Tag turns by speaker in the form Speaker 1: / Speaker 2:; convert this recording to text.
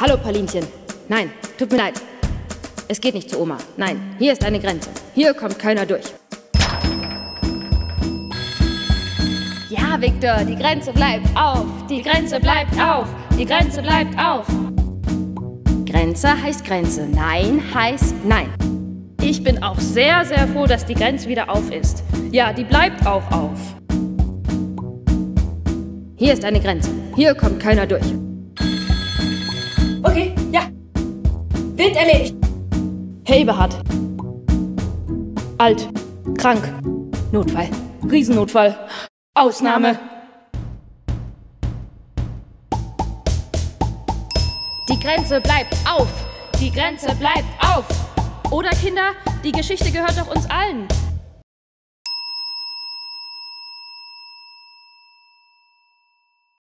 Speaker 1: Hallo, Paulinchen. Nein, tut mir leid. Es geht nicht zu Oma. Nein, hier ist eine Grenze. Hier kommt keiner durch. Ja, Victor, die Grenze bleibt auf. Die Grenze bleibt auf. Die Grenze bleibt auf. Grenze heißt Grenze. Nein heißt Nein.
Speaker 2: Ich bin auch sehr, sehr froh, dass die Grenze wieder auf ist. Ja, die bleibt auch auf.
Speaker 1: Hier ist eine Grenze. Hier kommt keiner durch.
Speaker 3: Wind erledigt.
Speaker 2: Hey, Eberhard. Alt. Krank.
Speaker 1: Notfall.
Speaker 2: Riesennotfall. Ausnahme.
Speaker 1: Die Grenze bleibt auf. Die Grenze bleibt auf.
Speaker 2: Oder Kinder, die Geschichte gehört doch uns allen.